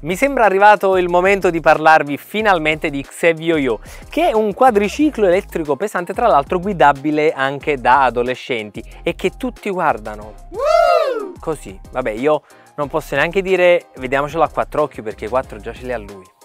Mi sembra arrivato il momento di parlarvi finalmente di Xev Yo, che è un quadriciclo elettrico pesante tra l'altro guidabile anche da adolescenti e che tutti guardano. Così, vabbè io non posso neanche dire vediamocelo a quattro occhi perché quattro già ce li ha lui.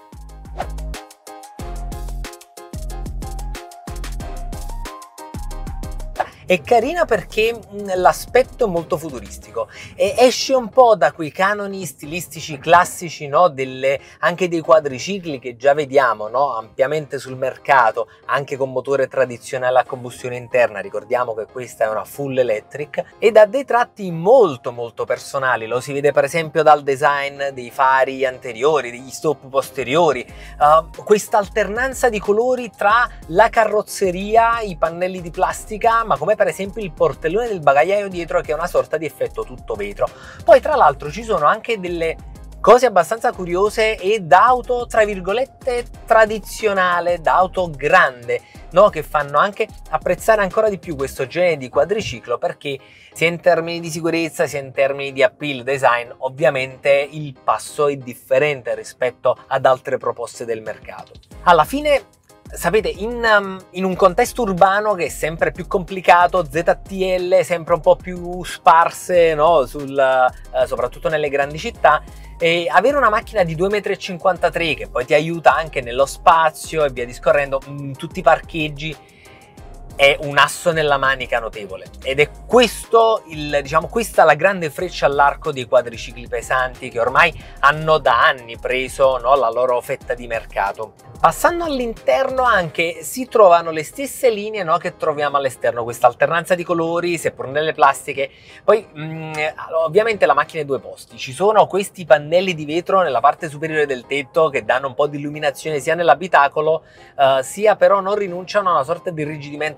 È carina perché l'aspetto è molto futuristico e esce un po' da quei canoni stilistici classici, no? Delle, anche dei quadricicli che già vediamo no? ampiamente sul mercato, anche con motore tradizionale a combustione interna. Ricordiamo che questa è una full electric ed ha dei tratti molto molto personali. Lo si vede per esempio dal design dei fari anteriori, degli stop posteriori, uh, questa alternanza di colori tra la carrozzeria, i pannelli di plastica, ma come come per esempio il portellone del bagagliaio dietro che è una sorta di effetto tutto vetro. Poi tra l'altro ci sono anche delle cose abbastanza curiose e d'auto tra virgolette tradizionale, d'auto grande, no? che fanno anche apprezzare ancora di più questo genere di quadriciclo perché sia in termini di sicurezza sia in termini di appeal design ovviamente il passo è differente rispetto ad altre proposte del mercato. Alla fine sapete, in, um, in, un contesto urbano che è sempre più complicato, ZTL sempre un po' più sparse, no? Sul, uh, soprattutto nelle grandi città, e avere una macchina di 2,53 m che poi ti aiuta anche nello spazio e via discorrendo, in tutti i parcheggi, è un asso nella manica notevole ed è questo il, diciamo, questa la grande freccia all'arco dei quadricicli pesanti che ormai hanno da anni preso no, la loro fetta di mercato. Passando all'interno anche si trovano le stesse linee no, che troviamo all'esterno, questa alternanza di colori, seppur nelle plastiche. Poi mh, mm, ovviamente la macchina è due posti, ci sono questi pannelli di vetro nella parte superiore del tetto che danno un po' di illuminazione sia nell'abitacolo, uh, sia però non rinunciano a una sorta di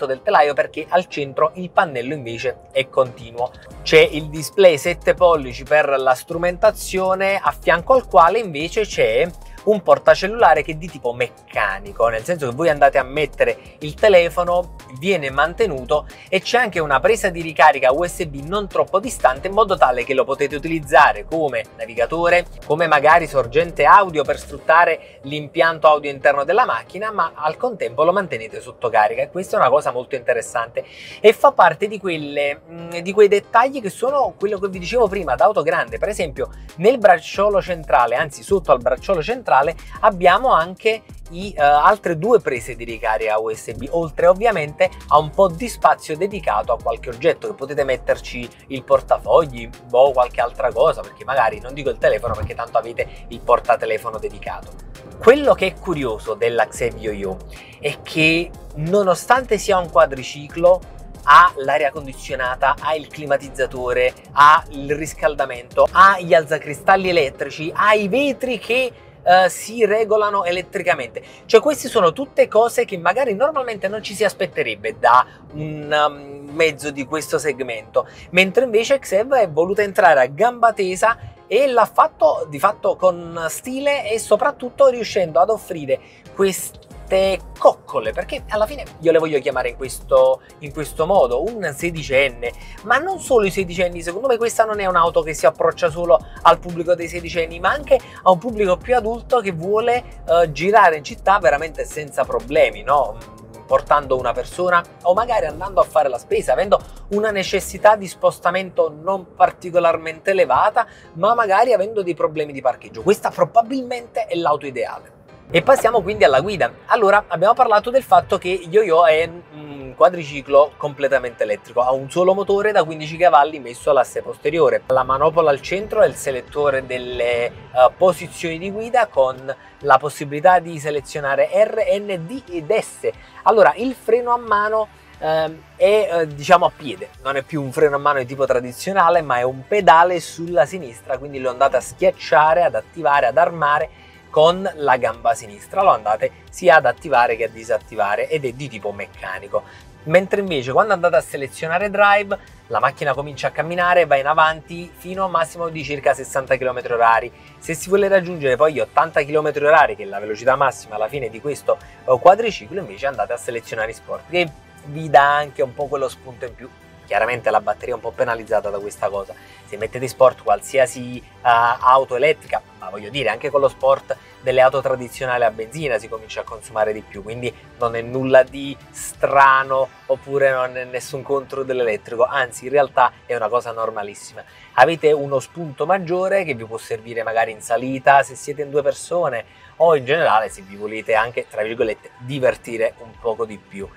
irrigidimento del telaio perché al centro il pannello invece è continuo. C'è il display 7 pollici per la strumentazione a fianco al quale invece c'è un portacellulare che è di tipo meccanico, nel senso che voi andate a mettere il telefono, viene mantenuto e c'è anche una presa di ricarica USB non troppo distante in modo tale che lo potete utilizzare come navigatore, come magari sorgente audio per sfruttare l'impianto audio interno della macchina, ma al contempo lo mantenete sotto carica. E questa è una cosa molto interessante. E fa parte di, quelle, mm, di quei dettagli che sono quello che vi dicevo prima d'auto grande, per esempio nel bracciolo centrale, anzi sotto al bracciolo centrale centrale abbiamo anche i, uh, altre due prese di ricarica USB, oltre ovviamente a un po' di spazio dedicato a qualche oggetto che potete metterci il portafogli o qualche altra cosa, perché magari non dico il telefono perché tanto avete il portatelefono dedicato. Quello che è curioso della Xevio Yo è che nonostante sia un quadriciclo ha l'aria condizionata, ha il climatizzatore, ha il riscaldamento, ha gli alzacristalli elettrici, ha i vetri che uh, si regolano elettricamente. Cioè queste sono tutte cose che magari normalmente non ci si aspetterebbe da un um, mezzo di questo segmento, mentre invece Xev è voluta entrare a gamba tesa e l'ha fatto di fatto con stile e soprattutto riuscendo ad offrire questi queste coccole, perché alla fine io le voglio chiamare in questo, in questo modo, un sedicenne, ma non solo i sedicenni, secondo me questa non è un'auto che si approccia solo al pubblico dei sedicenni, ma anche a un pubblico più adulto che vuole uh, girare in città veramente senza problemi, no? portando una persona o magari andando a fare la spesa, avendo una necessità di spostamento non particolarmente elevata, ma magari avendo dei problemi di parcheggio. Questa probabilmente è l'auto ideale. E passiamo quindi alla guida. Allora, abbiamo parlato del fatto che Yo-Yo è un quadriciclo completamente elettrico, ha un solo motore da 15 cavalli messo all'asse posteriore, la manopola al centro è il selettore delle uh, posizioni di guida con la possibilità di selezionare R, N, D ed S. Allora, il freno a mano Uh, è uh, diciamo a piede, non è più un freno a mano di tipo tradizionale, ma è un pedale sulla sinistra, quindi lo andate a schiacciare, ad attivare, ad armare con la gamba sinistra, lo andate sia ad attivare che a disattivare ed è di tipo meccanico. Mentre invece quando andate a selezionare drive, la macchina comincia a camminare va in avanti fino a massimo di circa 60 km h Se si vuole raggiungere poi gli 80 km h che è la velocità massima alla fine di questo eh, quadriciclo, invece andate a selezionare sport, che vi dà anche un po' quello spunto in più chiaramente la batteria è un po' penalizzata da questa cosa. Se mettete sport qualsiasi uh, auto elettrica, ma voglio dire anche con lo sport delle auto tradizionali a benzina si comincia a consumare di più, quindi non è nulla di strano oppure non è nessun contro dell'elettrico, anzi in realtà è una cosa normalissima. Avete uno spunto maggiore che vi può servire magari in salita se siete in due persone o in generale se vi volete anche, tra virgolette, divertire un poco di più.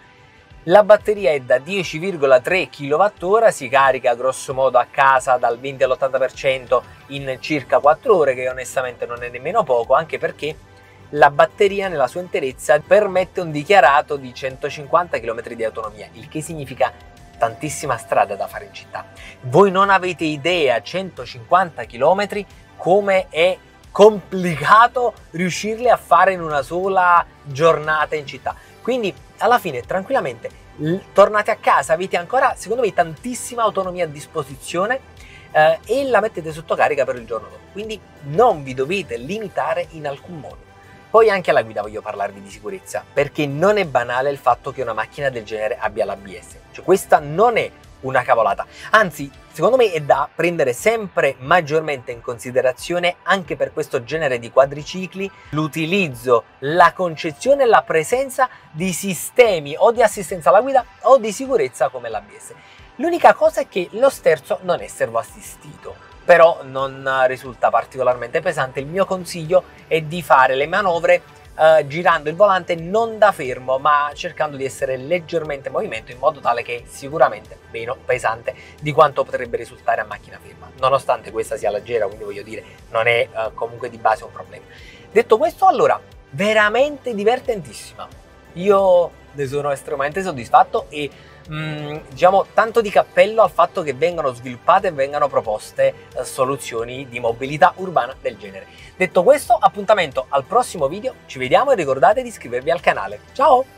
La batteria è da 10,3 kWh, si carica grosso modo a casa dal 20 all'80% in circa 4 ore, che onestamente non è nemmeno poco, anche perché la batteria nella sua interezza permette un dichiarato di 150 km di autonomia, il che significa tantissima strada da fare in città. Voi non avete idea, 150 km, come è complicato riuscirli a fare in una sola giornata in città. Quindi alla fine tranquillamente tornate a casa, avete ancora secondo me tantissima autonomia a disposizione eh, e la mettete sotto carica per il giorno dopo. Quindi non vi dovete limitare in alcun modo. Poi anche alla guida voglio parlarvi di sicurezza, perché non è banale il fatto che una macchina del genere abbia l'ABS. Cioè questa non è una cavolata. Anzi, secondo me è da prendere sempre maggiormente in considerazione anche per questo genere di quadricicli l'utilizzo, la concezione e la presenza di sistemi o di assistenza alla guida o di sicurezza come l'ABS. L'unica cosa è che lo sterzo non è servo assistito, però non risulta particolarmente pesante. Il mio consiglio è di fare le manovre uh, girando il volante non da fermo ma cercando di essere leggermente in movimento in modo tale che è sicuramente meno pesante di quanto potrebbe risultare a macchina ferma. Nonostante questa sia leggera quindi voglio dire non è uh, comunque di base un problema. Detto questo allora veramente divertentissima. Io ne sono estremamente soddisfatto e mh, mm, diciamo tanto di cappello al fatto che vengano sviluppate e vengano proposte eh, soluzioni di mobilità urbana del genere. Detto questo, appuntamento al prossimo video, ci vediamo e ricordate di iscrivervi al canale. Ciao!